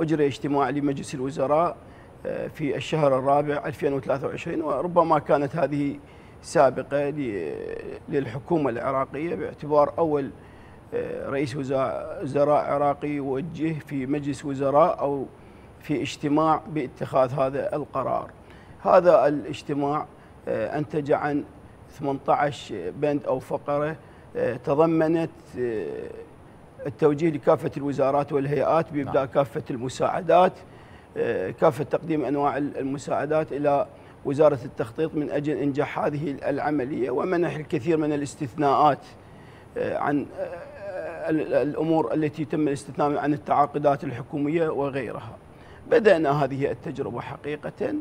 أجري اجتماع لمجلس الوزراء آه، في الشهر الرابع 2023 وربما كانت هذه سابقة للحكومة العراقية باعتبار أول آه، رئيس وزراء عراقي يوجه في مجلس وزراء أو في اجتماع باتخاذ هذا القرار. هذا الاجتماع آه، أنتج عن 18 بند أو فقرة تضمنت التوجيه لكافة الوزارات والهيئات بإبداء نعم. كافة المساعدات آه، كافة تقديم أنواع المساعدات إلى وزارة التخطيط من أجل إنجاح هذه العملية ومنح الكثير من الاستثناءات آه، عن آه، الأمور التي تم الاستثناء عن التعاقدات الحكومية وغيرها بدأنا هذه التجربة حقيقة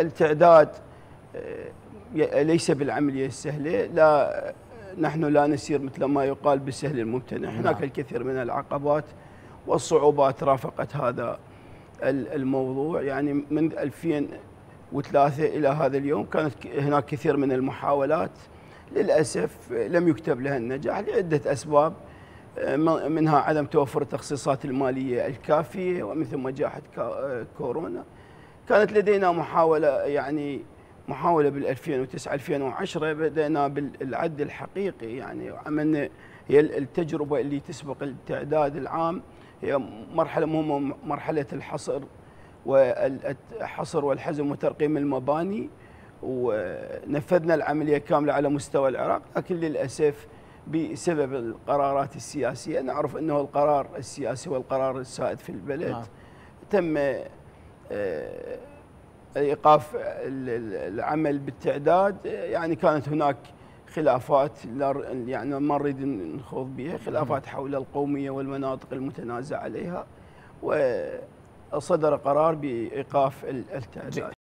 التعداد ليس بالعملية السهلة لا نحن لا نسير مثل ما يقال بالسهل الممتنع. هناك نعم. الكثير من العقبات والصعوبات رافقت هذا الموضوع. يعني من 2003 إلى هذا اليوم كانت هناك كثير من المحاولات. للأسف لم يكتب لها النجاح لعدة أسباب. منها عدم توفر التخصيصات المالية الكافية ومن ثم جائحة كورونا. كانت لدينا محاولة يعني محاولة بال 2009 2010 بدأنا بالعد الحقيقي يعني عملنا هي التجربة اللي تسبق التعداد العام هي مرحلة مهمة مرحلة الحصر والحصر والحزم وترقيم المباني ونفذنا العملية كاملة على مستوى العراق لكن للأسف بسبب القرارات السياسية نعرف أنه القرار السياسي والقرار السائد في البلد نعم. تم آه، إيقاف العمل بالتعداد يعني كانت هناك خلافات يعني ما نريد نخوض بها خلافات حول القومية والمناطق المتنازع عليها وصدر قرار بإيقاف التعداد.